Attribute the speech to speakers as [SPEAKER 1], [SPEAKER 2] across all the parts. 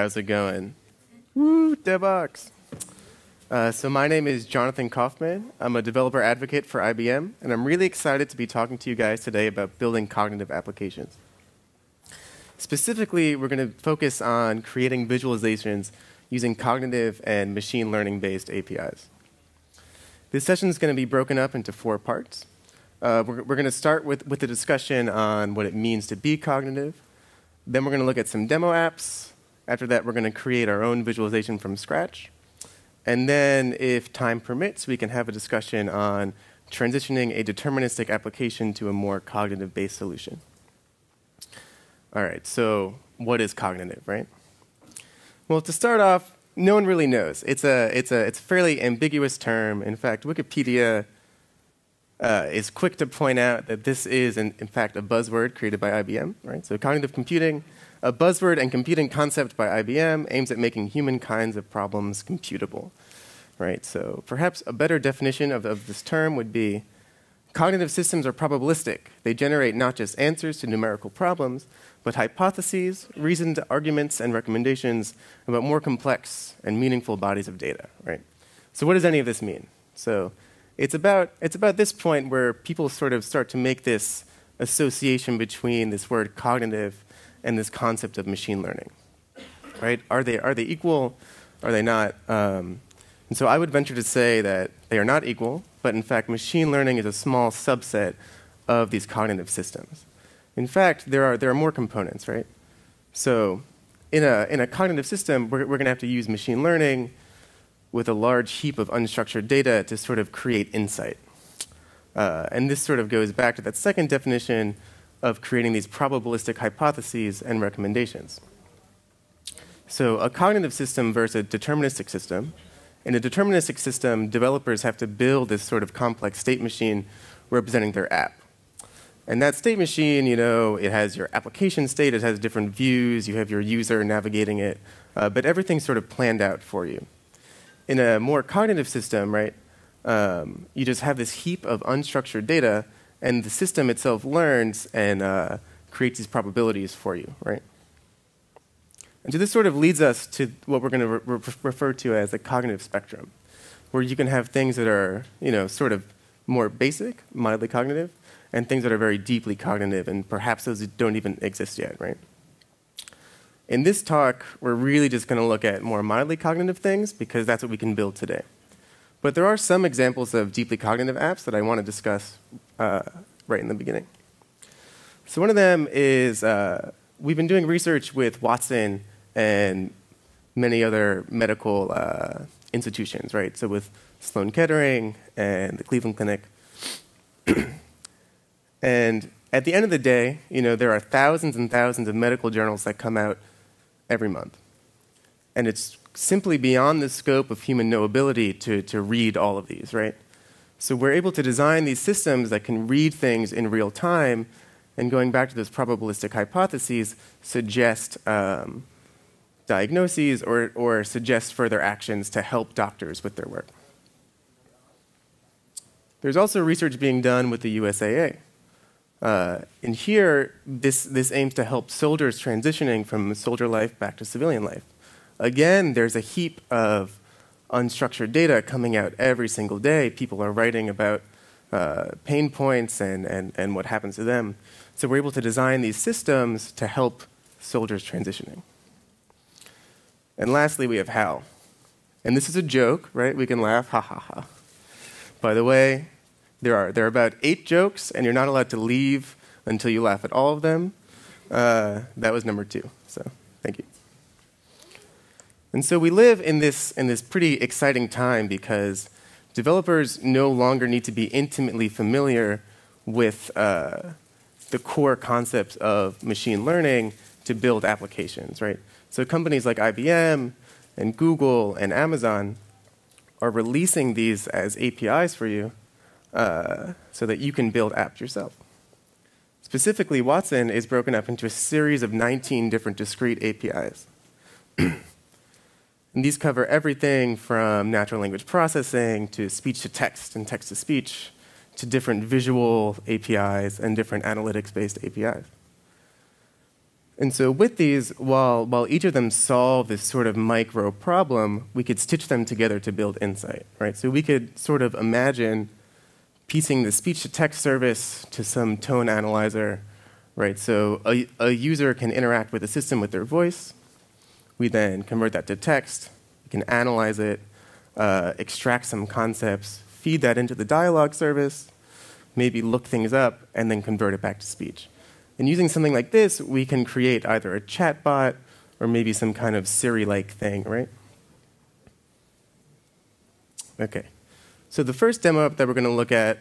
[SPEAKER 1] How's it going? Woo, Devoxx. Uh, so my name is Jonathan Kaufman. I'm a developer advocate for IBM, and I'm really excited to be talking to you guys today about building cognitive applications. Specifically, we're going to focus on creating visualizations using cognitive and machine learning-based APIs. This session is going to be broken up into four parts. Uh, we're, we're going to start with, with a discussion on what it means to be cognitive. Then we're going to look at some demo apps. After that, we're going to create our own visualization from scratch. And then, if time permits, we can have a discussion on transitioning a deterministic application to a more cognitive based solution. All right, so what is cognitive, right? Well, to start off, no one really knows. It's a, it's a, it's a fairly ambiguous term. In fact, Wikipedia uh, is quick to point out that this is, in, in fact, a buzzword created by IBM, right? So cognitive computing a buzzword and computing concept by IBM aims at making human kinds of problems computable. Right? So perhaps a better definition of, of this term would be cognitive systems are probabilistic. They generate not just answers to numerical problems, but hypotheses, reasoned arguments, and recommendations about more complex and meaningful bodies of data. Right? So what does any of this mean? So it's about, it's about this point where people sort of start to make this association between this word cognitive and this concept of machine learning. Right? Are they, are they equal? Are they not? Um, and so I would venture to say that they are not equal, but in fact, machine learning is a small subset of these cognitive systems. In fact, there are, there are more components, right? So in a, in a cognitive system, we're, we're going to have to use machine learning with a large heap of unstructured data to sort of create insight. Uh, and this sort of goes back to that second definition of creating these probabilistic hypotheses and recommendations. So a cognitive system versus a deterministic system. In a deterministic system, developers have to build this sort of complex state machine representing their app. And that state machine, you know, it has your application state, it has different views, you have your user navigating it, uh, but everything's sort of planned out for you. In a more cognitive system, right, um, you just have this heap of unstructured data and the system itself learns and uh, creates these probabilities for you, right? And so this sort of leads us to what we're going to re re refer to as a cognitive spectrum, where you can have things that are, you know, sort of more basic, mildly cognitive, and things that are very deeply cognitive, and perhaps those don't even exist yet, right? In this talk, we're really just going to look at more mildly cognitive things because that's what we can build today. But there are some examples of deeply cognitive apps that I want to discuss uh, right in the beginning. So one of them is uh, we've been doing research with Watson and many other medical uh, institutions, right? So with Sloan Kettering and the Cleveland Clinic. and at the end of the day, you know, there are thousands and thousands of medical journals that come out every month. And it's simply beyond the scope of human knowability to, to read all of these, right? So we're able to design these systems that can read things in real time, and going back to those probabilistic hypotheses, suggest um, diagnoses or, or suggest further actions to help doctors with their work. There's also research being done with the USAA. Uh, and here, this, this aims to help soldiers transitioning from soldier life back to civilian life again, there's a heap of unstructured data coming out every single day. People are writing about uh, pain points and, and, and what happens to them. So we're able to design these systems to help soldiers transitioning. And lastly, we have HAL. And this is a joke, right? We can laugh, ha ha ha. By the way, there are, there are about eight jokes, and you're not allowed to leave until you laugh at all of them. Uh, that was number two, so thank you. And so we live in this, in this pretty exciting time because developers no longer need to be intimately familiar with uh, the core concepts of machine learning to build applications, right? So companies like IBM and Google and Amazon are releasing these as APIs for you uh, so that you can build apps yourself. Specifically, Watson is broken up into a series of 19 different discrete APIs. And these cover everything from natural language processing to speech to text and text to speech to different visual APIs and different analytics based APIs. And so with these, while, while each of them solve this sort of micro problem, we could stitch them together to build insight, right? So we could sort of imagine piecing the speech to text service to some tone analyzer, right? So a, a user can interact with the system with their voice. We then convert that to text. We can analyze it, uh, extract some concepts, feed that into the dialogue service, maybe look things up, and then convert it back to speech. And using something like this, we can create either a chatbot or maybe some kind of Siri-like thing, right? Okay. So the first demo that we're going to look at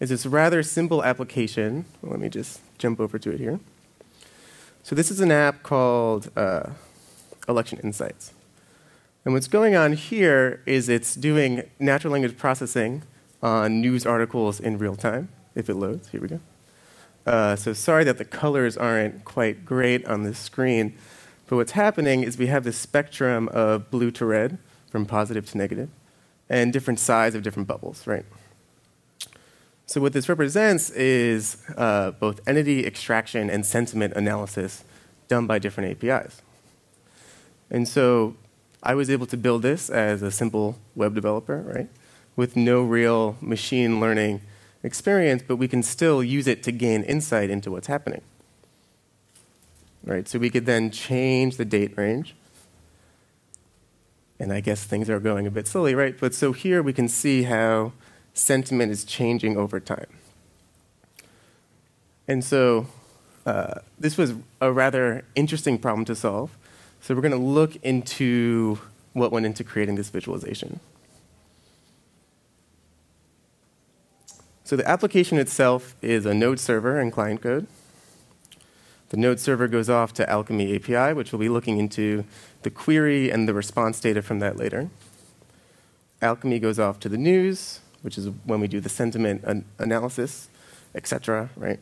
[SPEAKER 1] is this rather simple application. Let me just jump over to it here. So this is an app called uh, Election Insights. And what's going on here is it's doing natural language processing on news articles in real time, if it loads. Here we go. Uh, so sorry that the colors aren't quite great on this screen. But what's happening is we have this spectrum of blue to red, from positive to negative, and different size of different bubbles, right? So what this represents is uh, both entity extraction and sentiment analysis done by different APIs. And so I was able to build this as a simple web developer, right? With no real machine learning experience, but we can still use it to gain insight into what's happening. Right? So we could then change the date range. And I guess things are going a bit slowly, right? But so here we can see how sentiment is changing over time. And so uh, this was a rather interesting problem to solve. So we're going to look into what went into creating this visualization. So the application itself is a Node server and client code. The Node server goes off to Alchemy API, which we'll be looking into the query and the response data from that later. Alchemy goes off to the news, which is when we do the sentiment an analysis, etc. Right?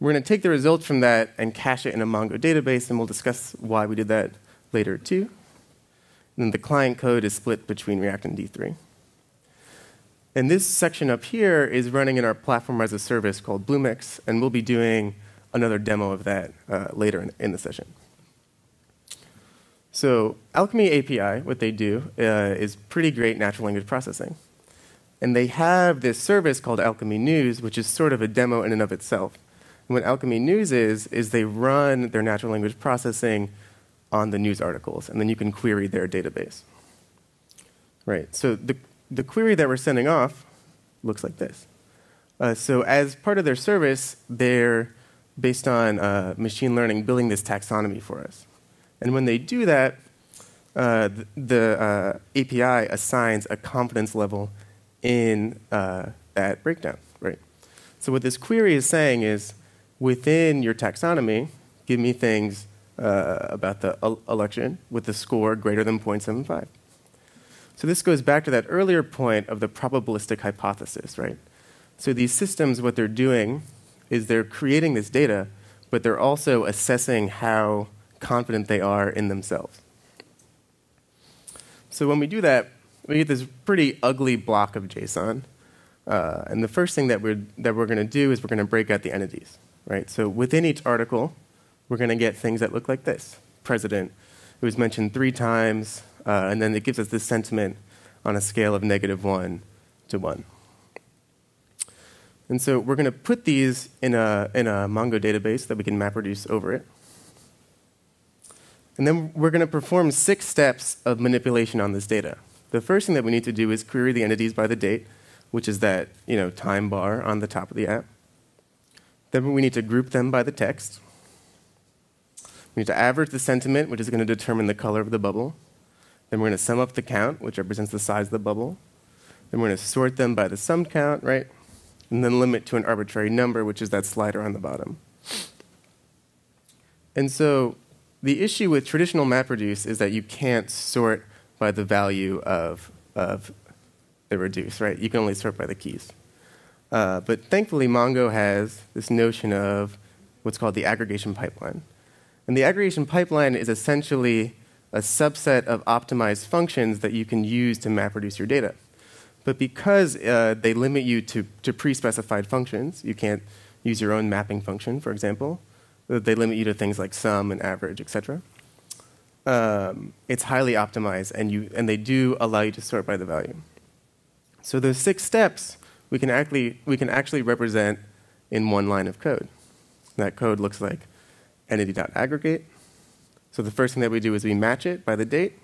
[SPEAKER 1] We're going to take the results from that and cache it in a Mongo database, and we'll discuss why we did that later too. And then the client code is split between React and D3. And this section up here is running in our platform as a service called Bluemix, and we'll be doing another demo of that uh, later in, in, the session. So Alchemy API, what they do uh, is pretty great natural language processing. And they have this service called Alchemy News, which is sort of a demo in and of itself. And what Alchemy News is, is they run their natural language processing on the news articles, and then you can query their database. Right, so the, the query that we're sending off looks like this. Uh, so as part of their service, they're based on uh, machine learning building this taxonomy for us. And when they do that, uh, the, uh, API assigns a confidence level in uh, that breakdown, right? So what this query is saying is, within your taxonomy, give me things uh, about the election with a score greater than 0.75. So this goes back to that earlier point of the probabilistic hypothesis, right? So these systems, what they're doing is they're creating this data, but they're also assessing how confident they are in themselves. So when we do that, we get this pretty ugly block of JSON. Uh, and the first thing that we're, that we're going to do is we're going to break out the entities, right? So within each article, we're going to get things that look like this. President, it was mentioned three times, uh, and then it gives us this sentiment on a scale of negative 1 to 1. And so we're going to put these in a, in a Mongo database that we can map reduce over it. And then we're going to perform six steps of manipulation on this data. The first thing that we need to do is query the entities by the date, which is that you know, time bar on the top of the app. Then we need to group them by the text. We need to average the sentiment, which is going to determine the color of the bubble. Then we're going to sum up the count, which represents the size of the bubble. Then we're going to sort them by the sum count, right? And then limit to an arbitrary number, which is that slider on the bottom. And so the issue with traditional MapReduce is that you can't sort by the value of, of the reduce, right? You can only sort by the keys. Uh, but thankfully, Mongo has this notion of what's called the aggregation pipeline. And the aggregation pipeline is essentially a subset of optimized functions that you can use to map reduce your data. But because uh, they limit you to, to pre specified functions, you can't use your own mapping function, for example, They limit you to things like sum and average, etc. Um, it's highly optimized, and, you, and they do allow you to sort by the value. So those six steps we can actually, we can actually represent in one line of code. That code looks like entity.aggregate. So the first thing that we do is we match it by the date.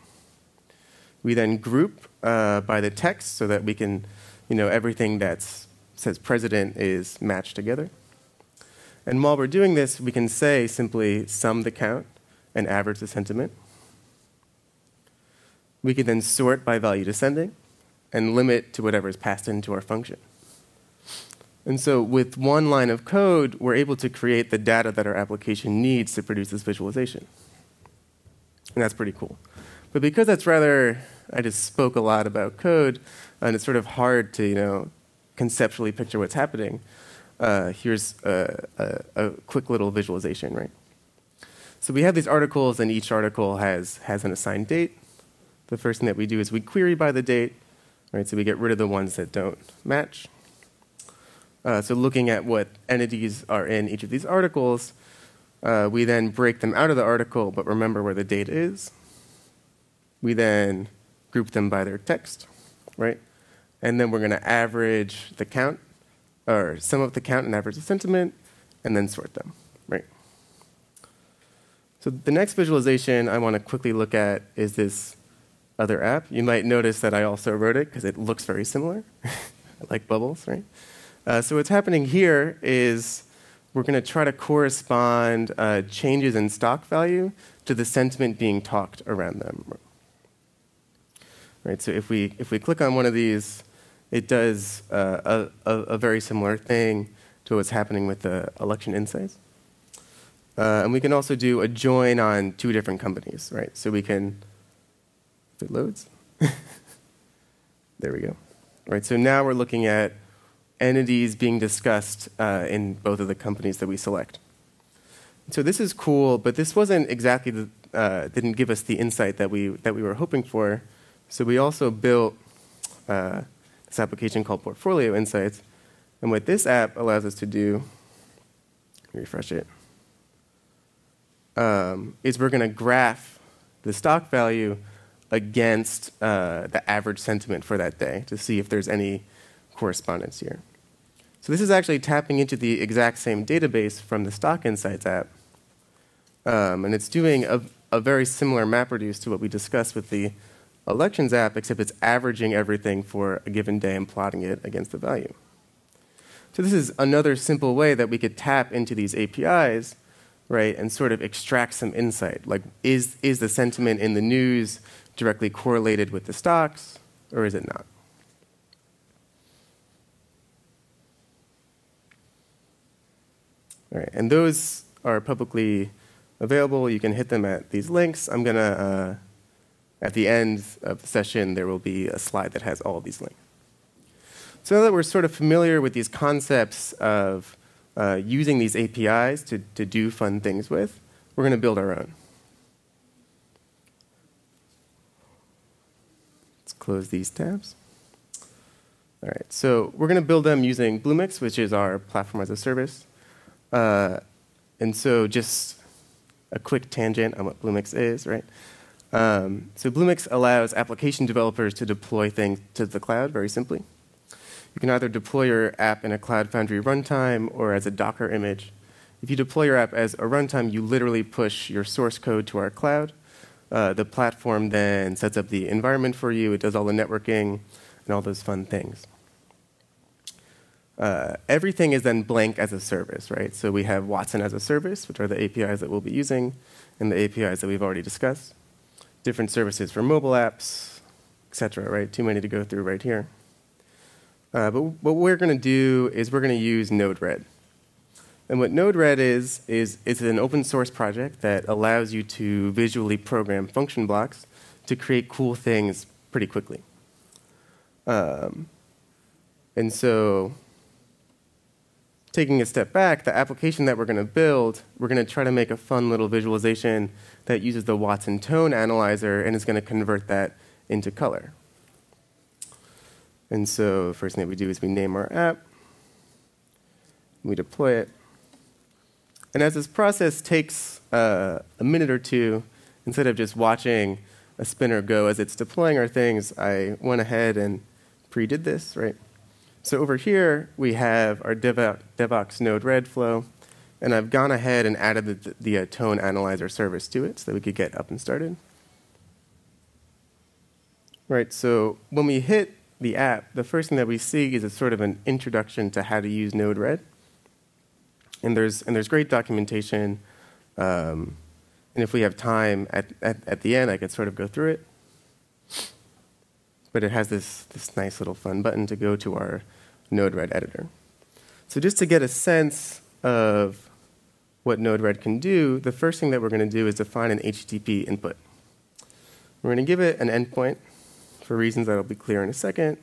[SPEAKER 1] We then group uh, by the text so that we can, you know, everything that says president is matched together. And while we're doing this, we can say simply sum the count and average the sentiment. We can then sort by value descending and limit to whatever is passed into our function. And so with one line of code, we're able to create the data that our application needs to produce this visualization. And that's pretty cool. But because that's rather, I just spoke a lot about code, and it's sort of hard to, you know, conceptually picture what's happening, uh, here's a, a, a, quick little visualization, right? So we have these articles, and each article has, has an assigned date. The first thing that we do is we query by the date, right? So we get rid of the ones that don't match. Uh, so looking at what entities are in each of these articles, uh, we then break them out of the article, but remember where the date is. We then group them by their text, right? And then we're going to average the count, or sum up the count and average the sentiment, and then sort them, right? So the next visualization I want to quickly look at is this other app. You might notice that I also wrote it because it looks very similar. I like bubbles, right? Uh, so what's happening here is we're going to try to correspond uh, changes in stock value to the sentiment being talked around them. Right, so if we, if we click on one of these, it does uh, a, a, a, very similar thing to what's happening with the election insights. Uh, and we can also do a join on two different companies, right? So we can, if it loads, there we go. Right, so now we're looking at entities being discussed uh, in both of the companies that we select. So this is cool, but this wasn't exactly the, uh, didn't give us the insight that we that we were hoping for. So we also built uh, this application called Portfolio Insights, and what this app allows us to do, refresh it, um, is we're going to graph the stock value against uh, the average sentiment for that day to see if there's any correspondence here. So this is actually tapping into the exact same database from the Stock Insights app. Um, and it's doing a, a very similar MapReduce to what we discussed with the Elections app, except it's averaging everything for a given day and plotting it against the value. So this is another simple way that we could tap into these APIs, right, and sort of extract some insight. Like, is, is the sentiment in the news directly correlated with the stocks, or is it not? Right, and those are publicly available. You can hit them at these links. I'm going to, uh, at the end of the session, there will be a slide that has all these links. So now that we're sort of familiar with these concepts of uh, using these APIs to, to do fun things with, we're going to build our own. Let's close these tabs. All right, so we're going to build them using Bluemix, which is our platform as a service. Uh, and so just a quick tangent on what Bluemix is, right? Um, so Bluemix allows application developers to deploy things to the cloud very simply. You can either deploy your app in a Cloud Foundry runtime or as a Docker image. If you deploy your app as a runtime, you literally push your source code to our cloud. Uh, the platform then sets up the environment for you. It does all the networking and all those fun things. Uh, everything is then blank as a service, right? So we have Watson as a service, which are the APIs that we'll be using, and the APIs that we've already discussed. Different services for mobile apps, etc. right? Too many to go through right here. Uh, but what we're going to do is we're going to use Node-RED. And what Node-RED is, is it's an open source project that allows you to visually program function blocks to create cool things pretty quickly. Um, and so taking a step back, the application that we're going to build, we're going to try to make a fun little visualization that uses the Watson tone analyzer and is going to convert that into color. And so the first thing that we do is we name our app, we deploy it, And as this process takes uh, a minute or two, instead of just watching a spinner go as it's deploying our things, I went ahead and pre-did this, right? So over here, we have our Devoxx node red flow, and I've gone ahead and added the, the uh, tone analyzer service to it so that we could get up and started. Right, so when we hit the app, the first thing that we see is a sort of an introduction to how to use Node-RED. And there's, and there's great documentation. Um, and if we have time at, at, at the end, I could sort of go through it. But it has this, this nice little fun button to go to our Node-RED editor. So just to get a sense of what Node-RED can do, the first thing that we're going to do is define an HTTP input. We're going to give it an endpoint for reasons that will be clear in a second.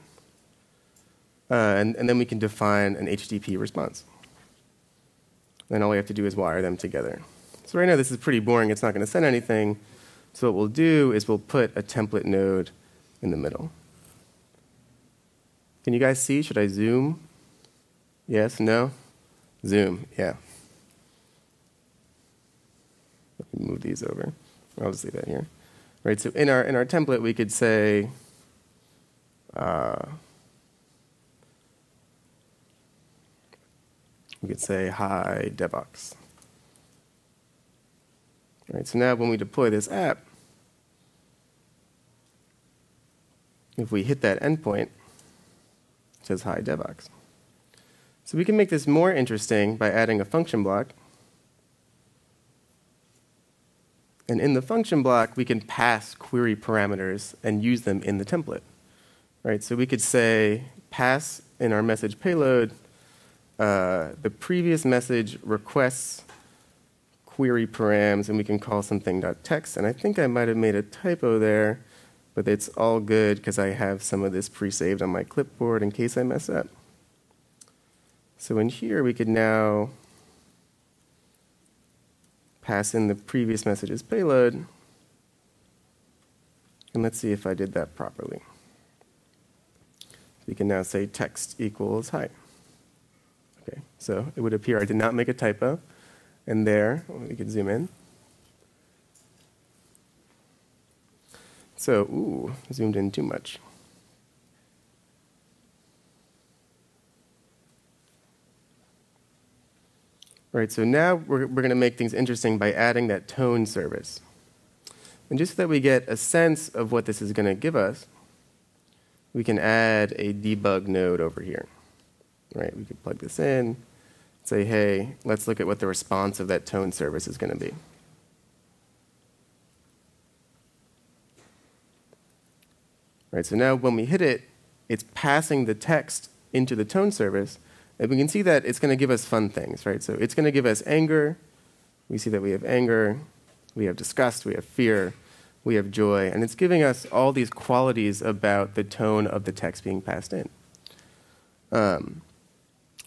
[SPEAKER 1] Uh, and, and then we can define an HTTP response. Then all we have to do is wire them together. So right now this is pretty boring. It's not going to send anything. So what we'll do is we'll put a template node in the middle. Can you guys see? Should I zoom? Yes? No? Zoom, yeah. Let me move these over. I'll just leave that here. Right, so in our, in our template, we could say uh, we could say hi Devoxx. All right, so now when we deploy this app, if we hit that endpoint, says hi Devoxx. So we can make this more interesting by adding a function block. And in the function block, we can pass query parameters and use them in the template right? So we could say pass in our message payload uh, the previous message requests query params, and we can call something .text. And I think I might have made a typo there, but it's all good because I have some of this pre-saved on my clipboard in case I mess up. So in here, we could now pass in the previous message's payload. And let's see if I did that properly. We can now say text equals hi. Okay, so it would appear I did not make a typo. And there, we can zoom in. So, ooh, zoomed in too much. Right, so now we're, we're going to make things interesting by adding that tone service. And just so that we get a sense of what this is going to give us, we can add a debug node over here. Right? We can plug this in, say, hey, let's look at what the response of that tone service is going to be. Right, so now when we hit it, it's passing the text into the tone service, and we can see that it's going to give us fun things, right? So it's going to give us anger. We see that we have anger, we have disgust, we have fear, we have joy. And it's giving us all these qualities about the tone of the text being passed in. Um,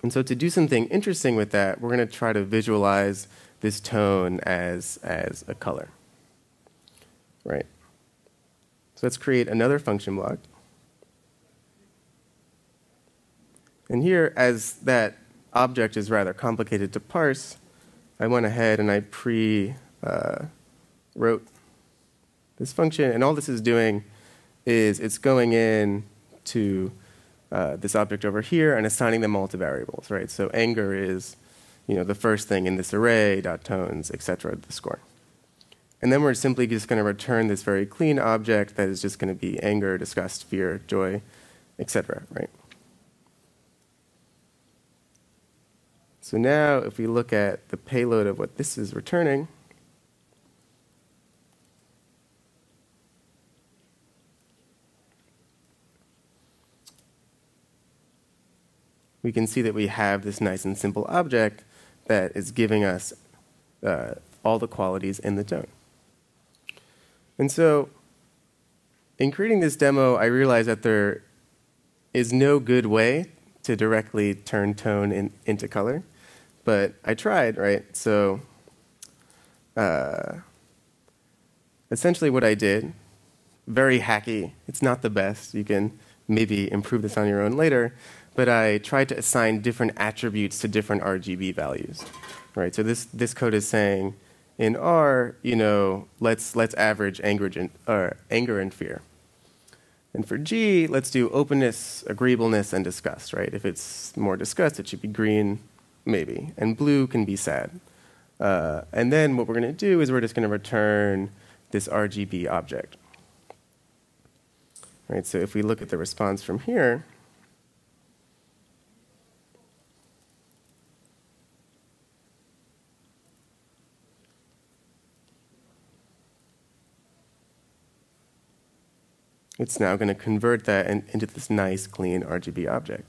[SPEAKER 1] and so to do something interesting with that, we're going to try to visualize this tone as, as a color. Right? So let's create another function block. And here, as that object is rather complicated to parse, I went ahead and I pre uh, wrote this function, and all this is doing is it's going in to uh, this object over here and assigning them all to variables, right? So anger is, you know, the first thing in this array, dot tones, etc. the score. And then we're simply just going to return this very clean object that is just going to be anger, disgust, fear, joy, etc. Right? So now, if we look at the payload of what this is returning, we can see that we have this nice and simple object that is giving us uh, all the qualities in the tone. And so in creating this demo, I realized that there is no good way to directly turn tone in, into color, but I tried, right? So uh, essentially what I did, very hacky, it's not the best, you can maybe improve this on your own later, but I tried to assign different attributes to different RGB values. right? So this, this code is saying, in R, you know, let's, let's average anger and, anger and fear. And for G, let's do openness, agreeableness, and disgust, right? If it's more disgust, it should be green, maybe. And blue can be sad. Uh, and then what we're going to do is we're just going to return this RGB object. Right, so if we look at the response from here, it's now going to convert that in, into this nice, clean RGB object.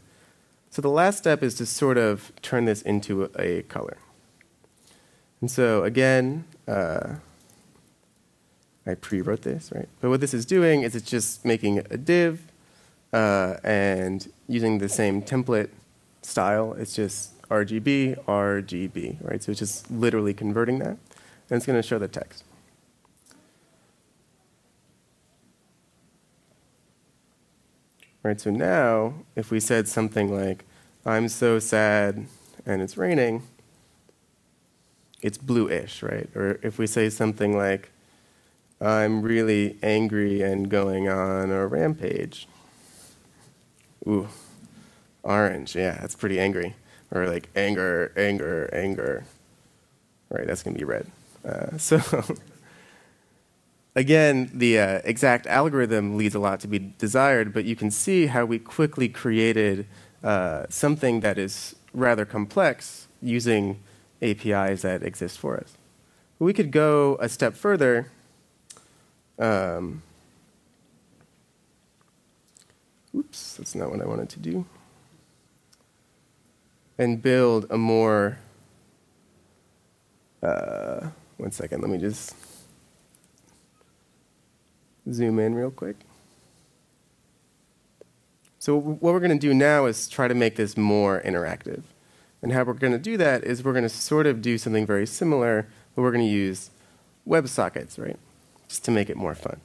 [SPEAKER 1] So the last step is to sort of turn this into a, color. And so again, uh, I pre-wrote this, right? But what this is doing is it's just making a div uh, and using the same template style. It's just RGB, RGB, right? So it's just literally converting that. And it's going to show the text. Right, so now, if we said something like, I'm so sad and it's raining, it's bluish, right? Or if we say something like, I'm really angry and going on a rampage. Ooh, orange, yeah, that's pretty angry. Or like anger, anger, anger. Right, that's gonna be red. Uh, so Again, the uh, exact algorithm leaves a lot to be desired, but you can see how we quickly created uh, something that is rather complex using APIs that exist for us. We could go a step further. Um, oops, that's not what I wanted to do. And build a more. Uh, one second, let me just zoom in real quick. So what we're going to do now is try to make this more interactive. And how we're going to do that is we're going to sort of do something very similar, but we're going to use WebSockets, right? Just to make it more fun.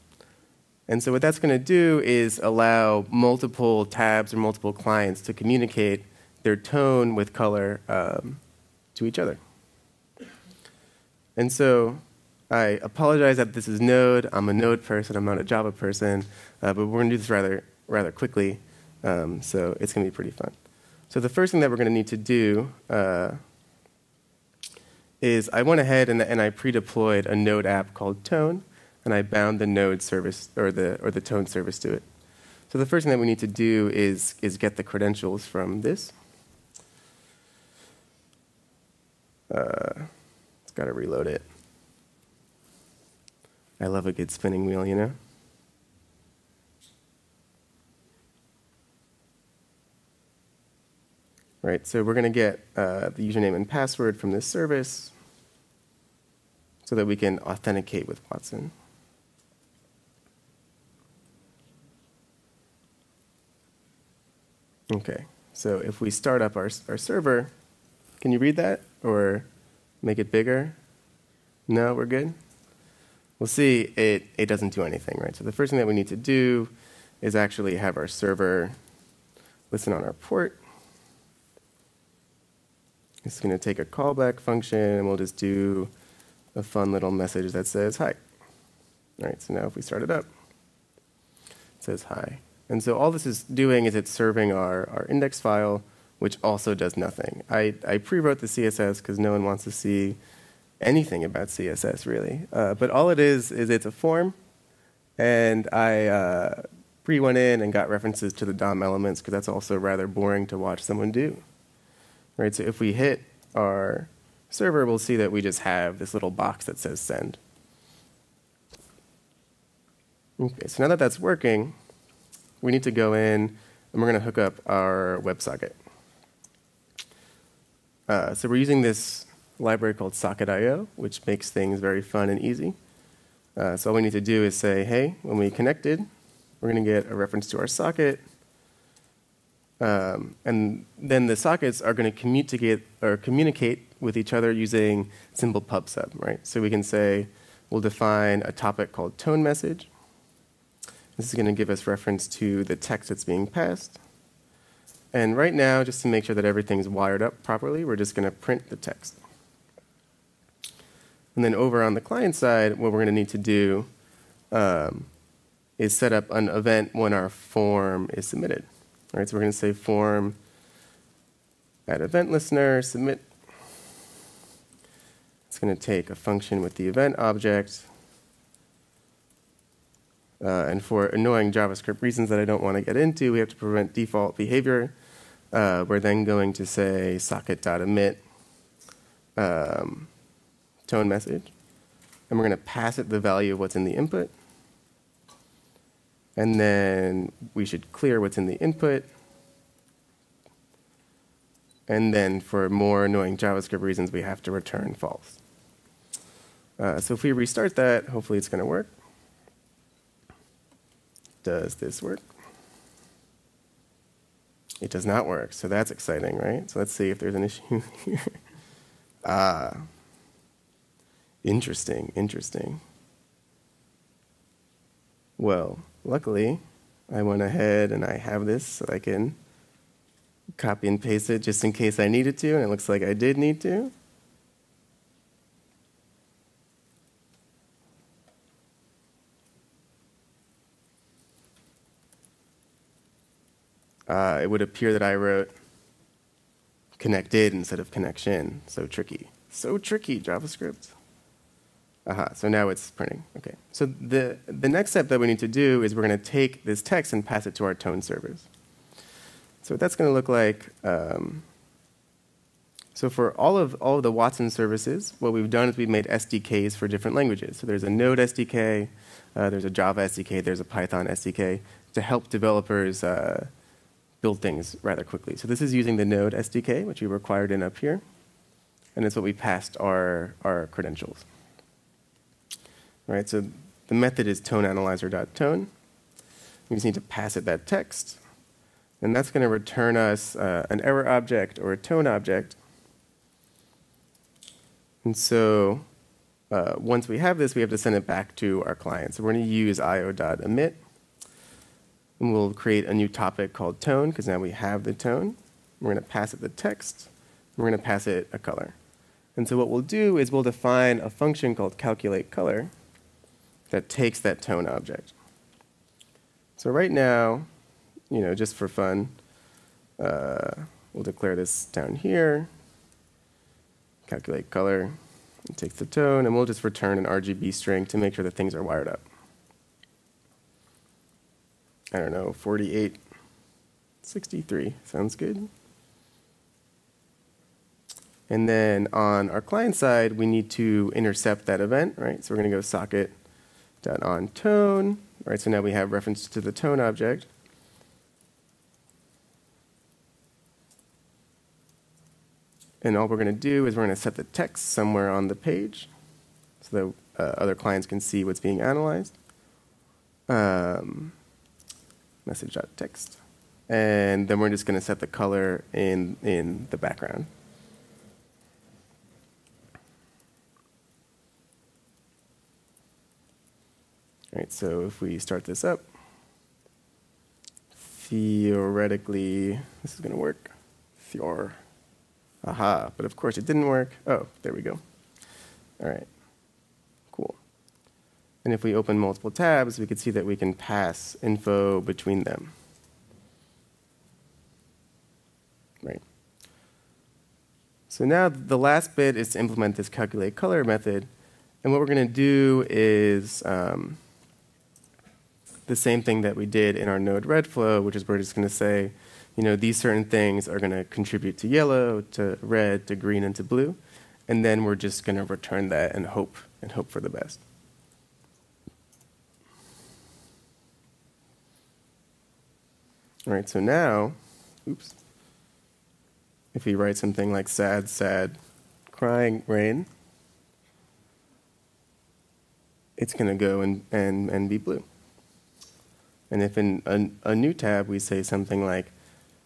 [SPEAKER 1] And so what that's going to do is allow multiple tabs or multiple clients to communicate their tone with color um, to each other. And so I apologize that this is Node. I'm a Node person. I'm not a Java person. Uh, but we're going to do this rather, rather quickly. Um, so it's going to be pretty fun. So the first thing that we're going to need to do uh, is I went ahead and, and I pre-deployed a Node app called Tone, and I bound the Node service or the, or the Tone service to it. So the first thing that we need to do is, is get the credentials from this. Uh, it's got to reload it. I love a good spinning wheel, you know? Right, so we're going to get uh, the username and password from this service so that we can authenticate with Watson. Okay, so if we start up our, our server, can you read that or make it bigger? No, we're good? We'll see it, it doesn't do anything, right? So the first thing that we need to do is actually have our server listen on our port. It's going to take a callback function, and we'll just do a fun little message that says hi. All right, so now if we start it up, it says hi. And so all this is doing is it's serving our, our index file, which also does nothing. I, I pre-wrote the CSS because no one wants to see anything about CSS really. Uh, but all it is is it's a form, and I uh, pre went in and got references to the DOM elements because that's also rather boring to watch someone do. Right. So if we hit our server, we'll see that we just have this little box that says send. Okay. So now that that's working, we need to go in and we're going to hook up our WebSocket. Uh, so we're using this library called Socket.io, which makes things very fun and easy. Uh, so all we need to do is say, hey, when we connected, we're going to get a reference to our socket. Um, and then the sockets are going to communicate or communicate with each other using simple pub sub, right? So we can say we'll define a topic called tone message. This is going to give us reference to the text that's being passed. And right now, just to make sure that everything's wired up properly, we're just going to print the text. And then over on the client side, what we're going to need to do um, is set up an event when our form is submitted. All right, so we're going to say form add event listener, submit. It's going to take a function with the event object. Uh, and for annoying JavaScript reasons that I don't want to get into, we have to prevent default behavior. Uh, we're then going to say socket.emit um, tone message. And we're going to pass it the value of what's in the input. And then we should clear what's in the input. And then for more annoying JavaScript reasons, we have to return false. Uh, so if we restart that, hopefully it's going to work. Does this work? It does not work, so that's exciting, right? So let's see if there's an issue here. ah, interesting, interesting. Well, luckily, I went ahead and I have this so I can copy and paste it just in case I needed to, and it looks like I did need to. uh, it would appear that I wrote connected instead of connection. So tricky. So tricky, JavaScript. Aha, so now it's printing. Okay. So the, the next step that we need to do is we're going to take this text and pass it to our tone servers. So that's going to look like, um, so for all of, all of the Watson services, what we've done is we've made SDKs for different languages. So there's a Node SDK, uh, there's a Java SDK, there's a Python SDK to help developers uh, build things rather quickly. So this is using the Node SDK, which we required in up here, and it's what we passed our, our credentials. Right, so the method is toneanalyzer.tone. We just need to pass it that text, and that's going to return us uh, an error object or a tone object. And so uh, once we have this, we have to send it back to our client. So we're going to use io.emit and we'll create a new topic called tone, because now we have the tone. We're going to pass it the text. We're going to pass it a color. And so what we'll do is we'll define a function called calculate color that takes that tone object. So right now, you know, just for fun, uh, we'll declare this down here. Calculate color. It takes the tone, and we'll just return an RGB string to make sure that things are wired up. I don't know, 48, 63. Sounds good. And then on our client side, we need to intercept that event, right? So we're going to go socket dot on tone, right? So now we have reference to the tone object. And all we're going to do is we're going to set the text somewhere on the page so that uh, other clients can see what's being analyzed. Um, message.text. And then we're just going to set the color in, in the background. All right, so if we start this up, theoretically, this is going to work. Theor. Aha, but of course it didn't work. Oh, there we go. All right. Cool. And if we open multiple tabs, we can see that we can pass info between them. Right. So now the last bit is to implement this calculate color method. And what we're going to do is um, the same thing that we did in our node red flow, which is we're just going to say, you know, these certain things are going to contribute to yellow, to red, to green, and to blue. And then we're just going to return that and hope and hope for the best. All right, so now, oops, if we write something like sad, sad, crying rain, it's going to go and, and, and be blue. And if in a, a new tab we say something like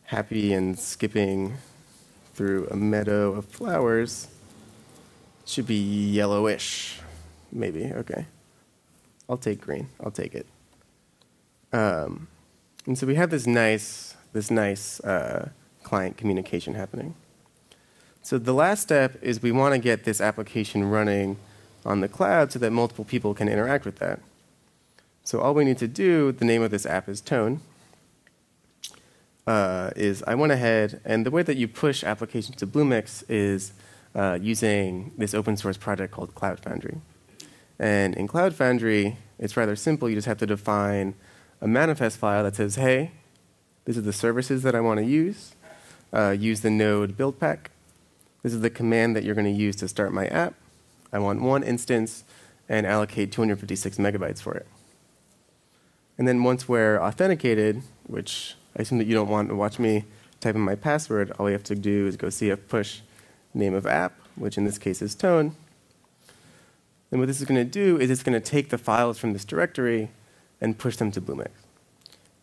[SPEAKER 1] happy and skipping through a meadow of flowers, it should be yellowish, maybe. Okay. I'll take green. I'll take it. Um, and so we have this nice, this nice uh, client communication happening. So the last step is we want to get this application running on the cloud so that multiple people can interact with that. So all we need to do, the name of this app is Tone, uh, is I went ahead, and the way that you push applications to Bluemix is uh, using this open source project called Cloud Foundry. And in Cloud Foundry, it's rather simple. You just have to define a manifest file that says, hey, this is the services that I want to use. Uh, use the node build pack. This is the command that you're going to use to start my app. I want one instance and allocate 256 megabytes for it. And then once we're authenticated, which I assume that you don't want to watch me type in my password, all we have to do is go see cf push name of app, which in this case is tone. And what this is going to do is it's going to take the files from this directory and push them to Bluemix.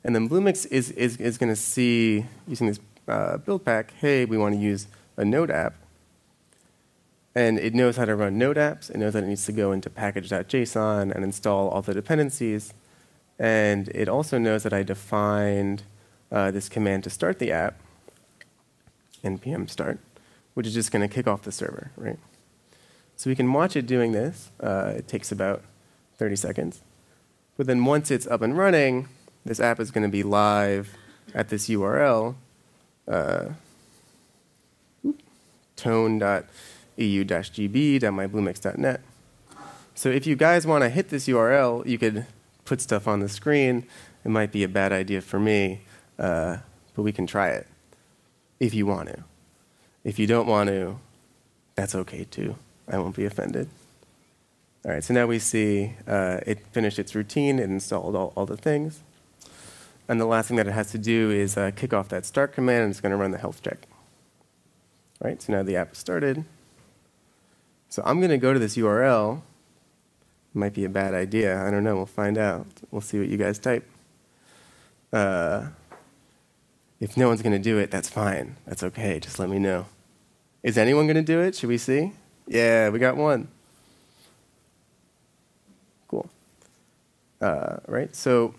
[SPEAKER 1] And then Bluemix is, is, is going to see, using this uh, build pack, hey, we want to use a Node app. And it knows how to run Node apps. It knows that it needs to go into package.json and install all the dependencies. And it also knows that I defined uh, this command to start the app, npm start, which is just going to kick off the server, right? So we can watch it doing this. Uh, it takes about 30 seconds. But then once it's up and running, this app is going to be live at this URL, uh, tone.eu-gb.mybluemix.net. So if you guys want to hit this URL, you could put stuff on the screen. It might be a bad idea for me, uh, but we can try it if you want to. If you don't want to, that's okay too. I won't be offended. All right, so now we see uh, it finished its routine, it installed all, all, the things. And the last thing that it has to do is uh, kick off that start command, and it's going to run the health check. All right, so now the app is started. So I'm going to go to this URL. Might be a bad idea. I don't know. We'll find out. We'll see what you guys type. Uh, if no one's going to do it, that's fine. That's okay. Just let me know. Is anyone going to do it? Should we see? Yeah, we got one. Cool. Uh, right? So,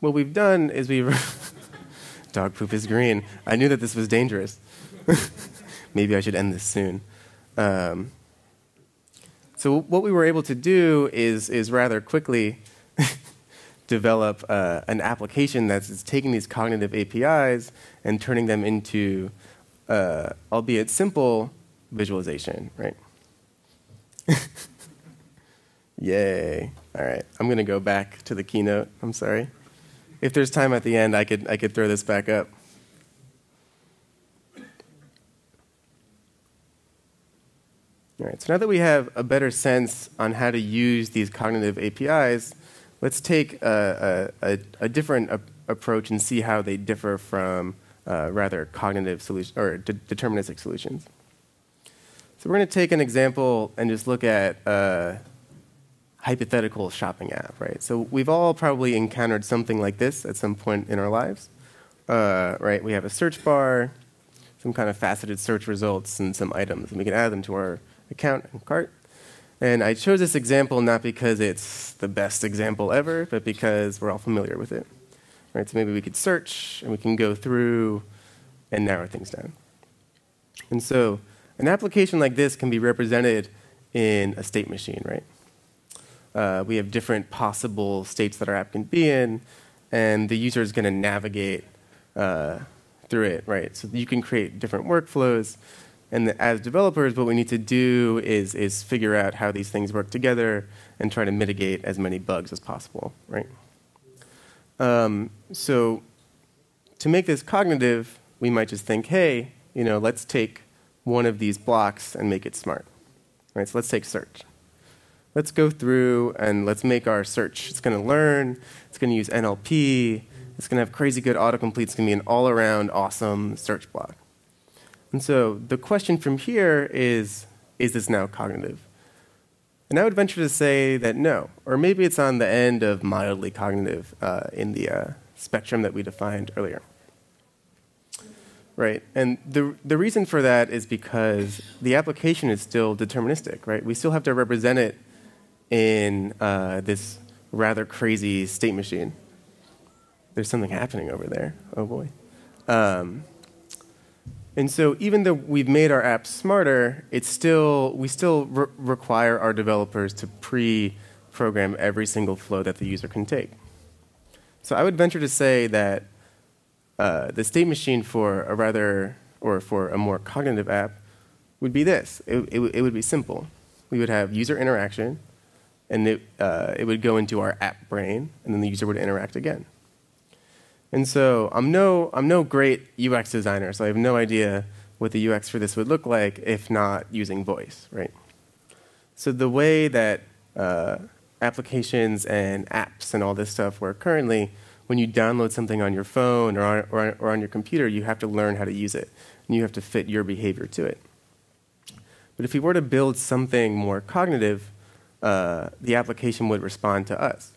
[SPEAKER 1] what we've done is we've. Dog poop is green. I knew that this was dangerous. Maybe I should end this soon. Um, so, what we were able to do is, is rather quickly develop uh, an application that's taking these cognitive APIs and turning them into, uh, albeit simple, visualization, right? Yay. All right. I'm going to go back to the keynote. I'm sorry. If there's time at the end, I could, I could throw this back up. All right, so now that we have a better sense on how to use these cognitive APIs, let's take a, a, a different approach and see how they differ from uh, rather cognitive solutions or de deterministic solutions. So we're going to take an example and just look at a hypothetical shopping app, right? So we've all probably encountered something like this at some point in our lives, uh, right? We have a search bar, some kind of faceted search results, and some items, and we can add them to our account and cart. And I chose this example not because it's the best example ever, but because we're all familiar with it. Right? So maybe we could search and we can go through and narrow things down. And so an application like this can be represented in a state machine, right? Uh, we have different possible states that our app can be in, and the user is going to navigate uh, through it, right? So you can create different workflows, and as developers, what we need to do is, is figure out how these things work together and try to mitigate as many bugs as possible, right? Um, so to make this cognitive, we might just think, hey, you know, let's take one of these blocks and make it smart. Right, so let's take search. Let's go through and let's make our search. It's going to learn. It's going to use NLP. It's going to have crazy good autocomplete. It's going to be an all-around awesome search block. And so the question from here is, is this now cognitive? And I would venture to say that no, or maybe it's on the end of mildly cognitive uh, in the uh, spectrum that we defined earlier. Right, and the, the reason for that is because the application is still deterministic, right? We still have to represent it in uh, this rather crazy state machine. There's something happening over there. Oh boy. Um, And so even though we've made our apps smarter, it's still, we still re require our developers to pre-program every single flow that the user can take. So I would venture to say that uh, the state machine for a rather, or for a more cognitive app would be this. It, it, it would be simple. We would have user interaction, and it, uh, it would go into our app brain, and then the user would interact again. And so I'm no, I'm no great UX designer, so I have no idea what the UX for this would look like if not using voice, right? So the way that uh, applications and apps and all this stuff work currently, when you download something on your phone or on, or or on your computer, you have to learn how to use it, and you have to fit your behavior to it. But if we were to build something more cognitive, uh, the application would respond to us.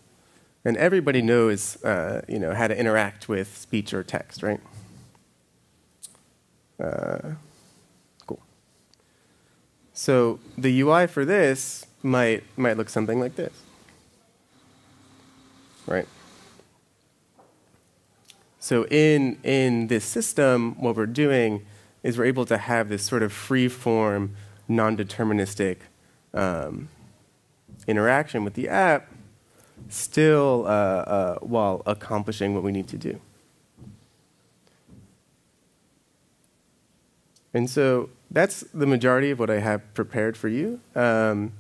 [SPEAKER 1] And everybody knows, uh, you know, how to interact with speech or text, right? Uh, cool. So the UI for this might might look something like this, right? So in in this system, what we're doing is we're able to have this sort of free form, non-deterministic um, interaction with the app still uh, uh, while accomplishing what we need to do. And so that's the majority of what I have prepared for you. Um,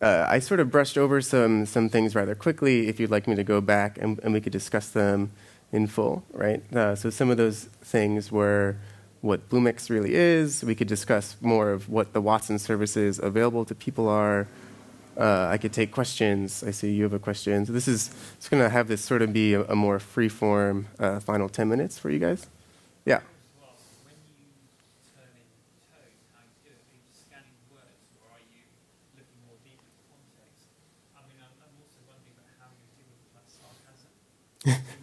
[SPEAKER 1] uh, I sort of brushed over some, some things rather quickly. If you'd like me to go back and, and we could discuss them in full, right? Uh, so some of those things were what Bluemix really is. We could discuss more of what the Watson services available to people are. Uh, I could take questions. I see you have a question. So this is it's going to have this sort of be a, a more free form uh, final 10 minutes for you guys. Yeah.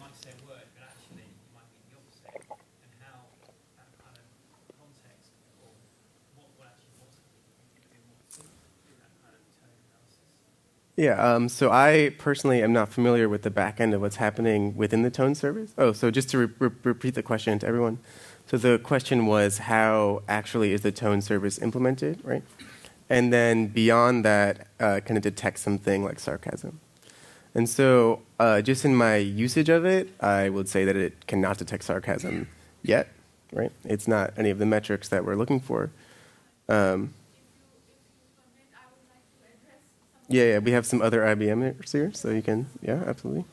[SPEAKER 1] Yeah, um, so I personally am not familiar with the back end of what's happening within the tone service. Oh, so just to re re repeat the question to everyone. So the question was how actually is the tone service implemented, right? And then beyond that, uh, can it detect something like sarcasm? And so uh, just in my usage of it, I would say that it cannot detect sarcasm yet, right? It's not any of the metrics that we're looking for. Um, Yeah, yeah, we have some other IBMers here, so you can, yeah, absolutely.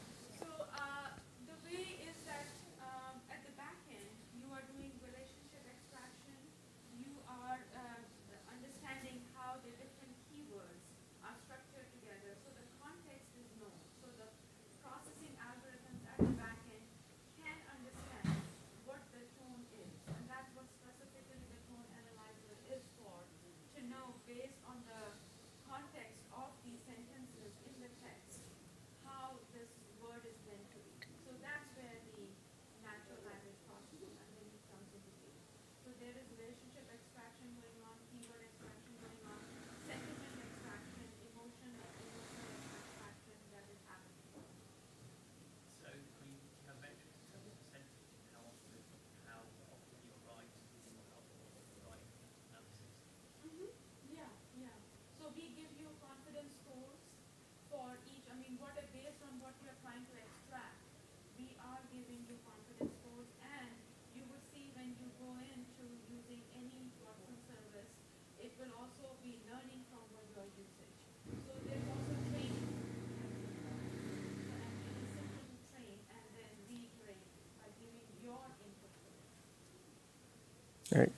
[SPEAKER 1] All right,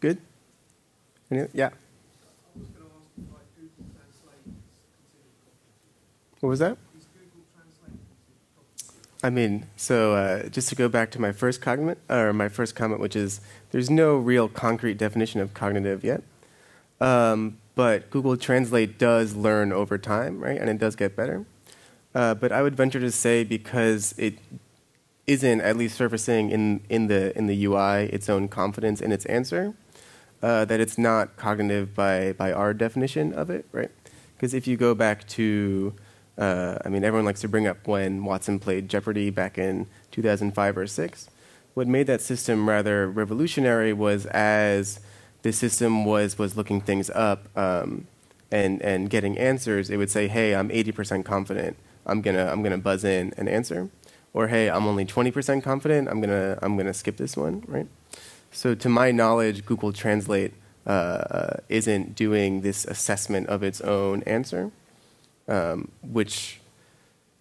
[SPEAKER 1] good? Any, yeah. What was that? I mean, so uh, just to go back to my first comment, or my first comment, which is there's no real concrete definition of cognitive yet, um, but Google Translate does learn over time, right, and it does get better. Uh, but I would venture to say because it isn't at least surfacing in, in, the, in the UI its own confidence in its answer, uh, that it's not cognitive by, by our definition of it, right? Because if you go back to, uh, I mean, everyone likes to bring up when Watson played Jeopardy back in 2005 or 6. what made that system rather revolutionary was as the system was was looking things up um, and and getting answers, it would say, "Hey, I'm 80% confident. I'm gonna I'm gonna buzz in and answer," or "Hey, I'm only 20% confident. I'm gonna I'm gonna skip this one." Right. So, to my knowledge, Google Translate uh, isn't doing this assessment of its own answer, um, which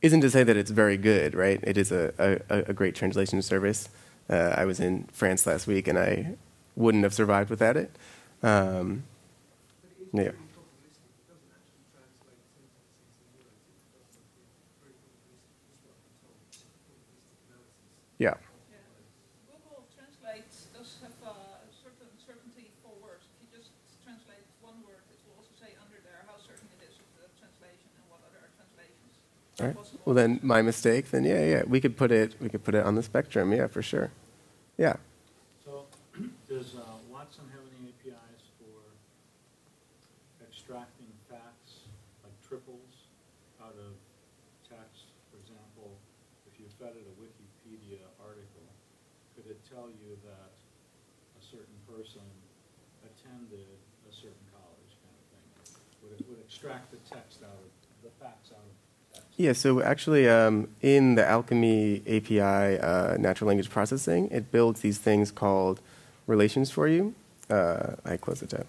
[SPEAKER 1] isn't to say that it's very good, right? It is a, a, a great translation service. Uh, I was in France last week and I wouldn't have survived without it. Um, yeah. Yeah.
[SPEAKER 2] Google Translate does have a certain certainty for words. If you just translate one word, it will also say under there how certain it is of the translation and what other translations
[SPEAKER 1] All right. Well, then my mistake. Then yeah, yeah, we could put it. We could put it on the spectrum. Yeah, for sure. Yeah.
[SPEAKER 3] So, does uh, Watson have any APIs for extracting facts like triples out of text? For example, if you fed it a Wikipedia article, tell you that a certain person attended a certain college kind of thing? Would it would extract the text out of, the facts out of?
[SPEAKER 1] Yeah, so actually, um, in the Alchemy API, uh, natural language processing, it builds these things called relations for you. Uh, I close the tab.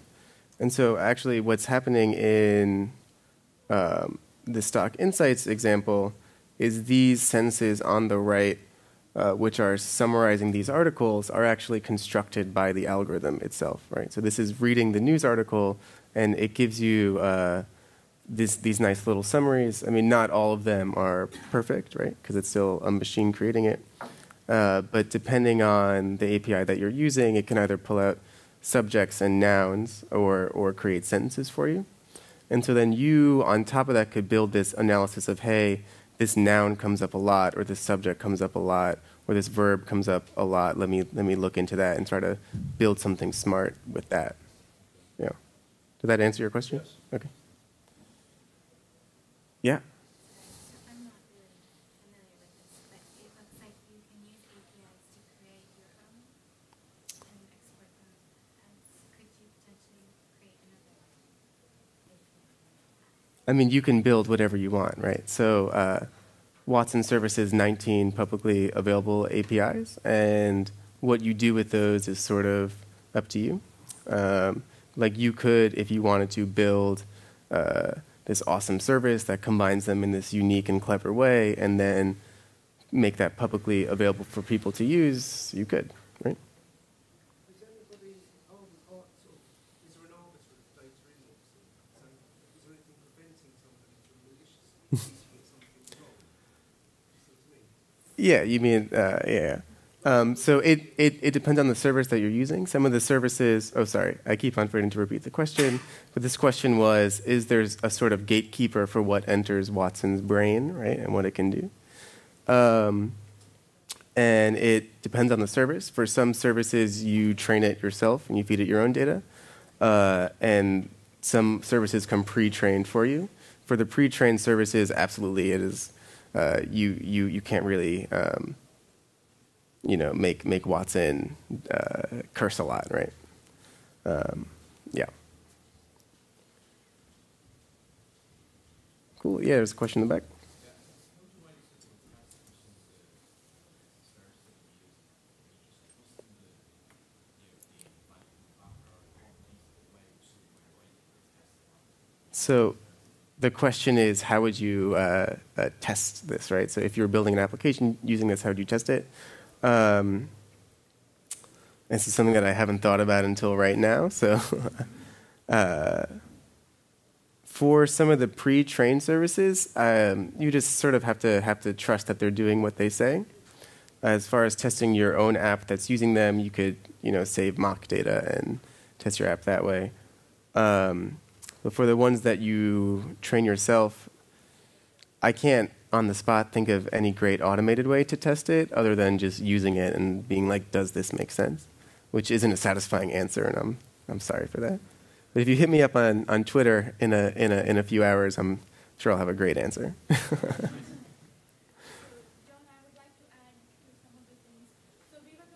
[SPEAKER 1] And so, actually, what's happening in um, the stock insights example is these sentences on the right, uh, which are summarizing these articles, are actually constructed by the algorithm itself, right? So, this is reading the news article, and it gives you uh, this, these nice little summaries. I mean, not all of them are perfect, right? Because it's still a machine creating it. Uh, but depending on the API that you're using, it can either pull out subjects and nouns or, or create sentences for you. And so then you, on top of that, could build this analysis of, hey, this noun comes up a lot, or this subject comes up a lot, or this verb comes up a lot. Let me, let me look into that and try to build something smart with that. Yeah. Did that answer your question?
[SPEAKER 3] Yes.
[SPEAKER 1] Okay. Yeah.
[SPEAKER 4] I'm not really familiar with this, but it looks like you can use APIs to create your own and export them. As could you potentially create another API?
[SPEAKER 1] I mean, you can build whatever you want, right? So uh, Watson services 19 publicly available APIs, and what you do with those is sort of up to you. Um, like you could, if you wanted to, build uh, this awesome service that combines them in this unique and clever way, and then make that publicly available for people to use. You could, right?
[SPEAKER 5] Is anybody on or so is there an arbiter of data in this? So is there anything preventing somebody from maliciously teaching something wrong? You see what I mean?
[SPEAKER 1] Yeah, you mean uh, yeah. Um, so it, it, it depends on the service that you're using. Some of the services. Oh, sorry, I keep on forgetting to repeat the question. But this question was: Is there a sort of gatekeeper for what enters Watson's brain, right, and what it can do? Um, and it depends on the service. For some services, you train it yourself and you feed it your own data, uh, and some services come pre-trained for you. For the pre-trained services, absolutely, it is. Uh, you you you can't really. Um, you know, make make Watson uh, curse a lot, right? Um, yeah. Cool. Yeah, there's a question in the back. So the question is, how would you uh, uh, test this, right? So if you're building an application using this, how would you test it? Um, this is something that I haven't thought about until right now. So, uh, for some of the pre-trained services, um, you just sort of have to have to trust that they're doing what they say. As far as testing your own app that's using them, you could you know save mock data and test your app that way. Um, but for the ones that you train yourself, I can't on the spot think of any great automated way to test it other than just using it and being like, does this make sense? Which isn't a satisfying answer, and I'm, I'm sorry for that. But if you hit me up on, on Twitter in a, in, a, in a few hours, I'm sure I'll have a great answer.
[SPEAKER 2] So, John, I would like to add to some of the things. So we were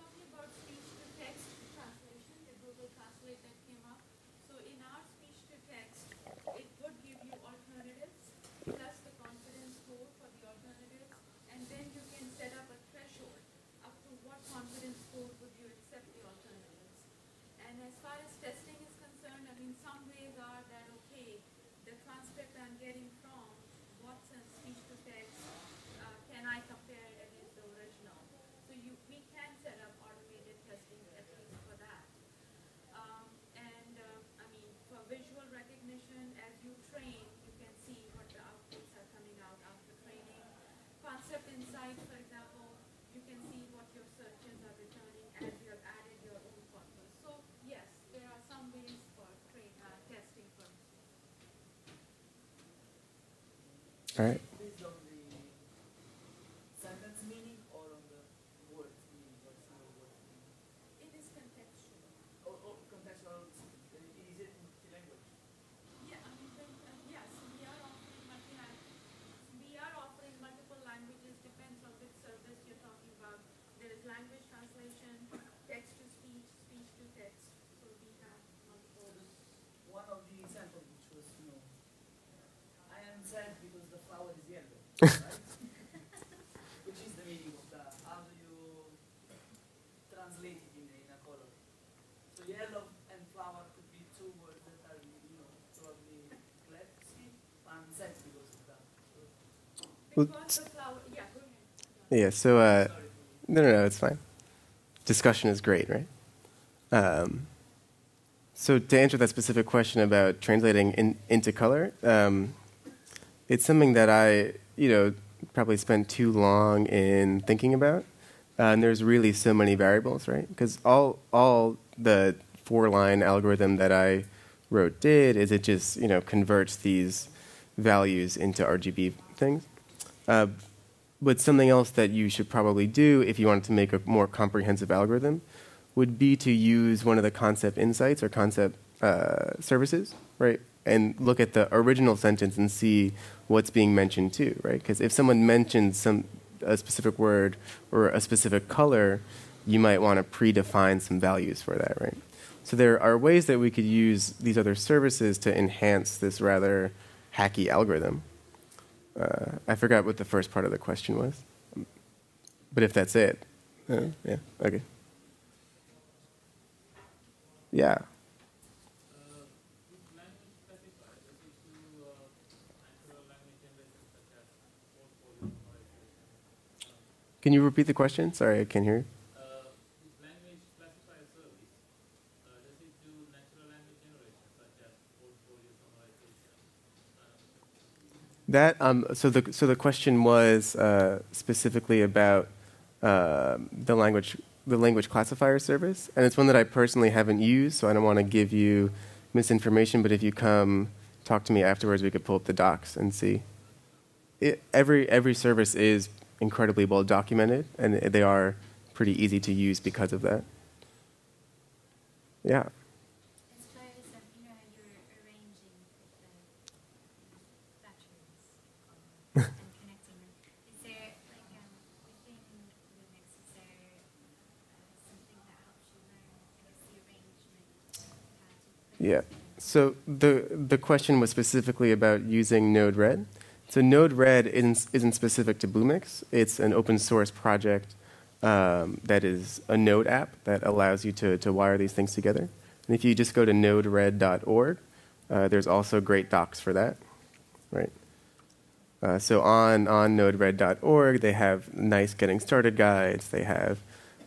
[SPEAKER 6] Insight, for example, you can see what your searches are returning as you have added your own corpus. So yes, there are some ways for create, uh, testing purposes.
[SPEAKER 1] All right.
[SPEAKER 7] based on the sentence meaning or on the words meaning, what's the word meaning?
[SPEAKER 6] It is contextual.
[SPEAKER 7] Or, or contextual, is it multi-language?
[SPEAKER 6] Yeah, I mean, then, uh, yes, we are offering multi we are offering multiple languages, depends on which service you're talking about. There is language translation, text to speech, speech to text, so we have multiple.
[SPEAKER 7] One of the examples which was, you know, I am sad because the flower is yellow, right? which is the meaning of that? How do you translate it in a, in a color? So yellow and flower could be two words that are, you know, probably left. I'm sad because of that. So,
[SPEAKER 1] Well.
[SPEAKER 6] Yeah.
[SPEAKER 1] So uh, no, no, no, it's fine. Discussion is great, right? Um, so to answer that specific question about translating in, into color, um, it's something that I, you know, probably spent too long in thinking about. Uh, and there's really so many variables, right? Because all all the four line algorithm that I wrote did is it just you know converts these values into RGB things. Uh, but something else that you should probably do if you wanted to make a more comprehensive algorithm would be to use one of the concept insights or concept uh, services, right? And look at the original sentence and see what's being mentioned too, right? Because if someone mentions some a specific word or a specific color, you might want to predefine some values for that, right? So there are ways that we could use these other services to enhance this rather hacky algorithm. Uh, I forgot what the first part of the question was, but if that's it, uh, yeah, okay. Yeah.
[SPEAKER 8] With language specifiers, this is to natural language generation such as portfolio summarization.
[SPEAKER 1] Can you repeat the question? Sorry, I can't hear.
[SPEAKER 8] Uh, this language classifier service, uh, does it do natural language generation such as portfolio summarization? Uh,
[SPEAKER 1] That um, so the so the question was uh, specifically about uh, the language the language classifier service, and it's one that I personally haven't used, so I don't want to give you misinformation. But if you come talk to me afterwards, we could pull up the docs and see. It, every every service is incredibly well documented, and they are pretty easy to use because of that. Yeah.
[SPEAKER 4] As far as, um, you know, how you're arranging the batteries um, and connecting them, is there, like, um, within Linux, is there uh, something that helps you learn, I guess, the arrangement, how to put
[SPEAKER 1] Yeah. So the the question was specifically about using Node-RED. So Node-RED isn't, isn't specific to Bluemix. It's an open source project um, that is a Node app that allows you to, to wire these things together. And if you just go to node-red.org, uh, there's also great docs for that, right? Uh, so on, on node-red.org, they have nice getting started guides. They have,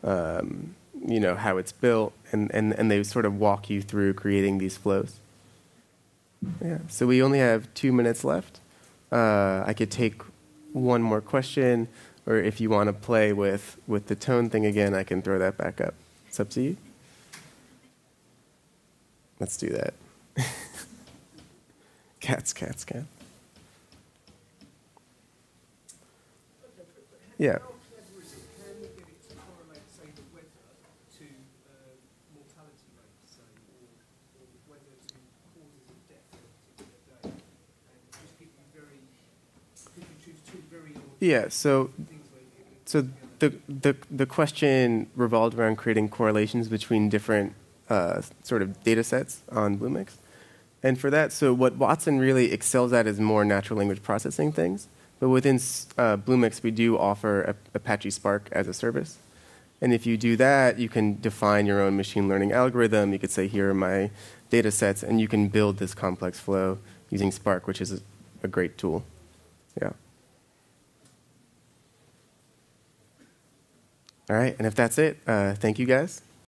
[SPEAKER 1] um, you know, how it's built, and, and, and they sort of walk you through creating these flows. Yeah, so we only have two minutes left. Uh, I could take one more question, or if you want to play with, with the tone thing again, I can throw that back up. It's up to you. Let's do that. cats, cats, cats. Yeah.
[SPEAKER 5] How clever is it? Can we get it to correlate, say, the weather to uh, mortality rates, say, or, or the weather to causes of death on a particular day? And just give you very, could you choose two very odd
[SPEAKER 1] Yeah, so So the, the, the question revolved around creating correlations between different uh, sort of data sets on Bluemix. And for that, so what Watson really excels at is more natural language processing things. But within uh, Bluemix, we do offer a, Apache Spark as a service. And if you do that, you can define your own machine learning algorithm. You could say, here are my data sets, and you can build this complex flow using Spark, which is a, a great tool. Yeah. All right, and if that's it, uh, thank you guys.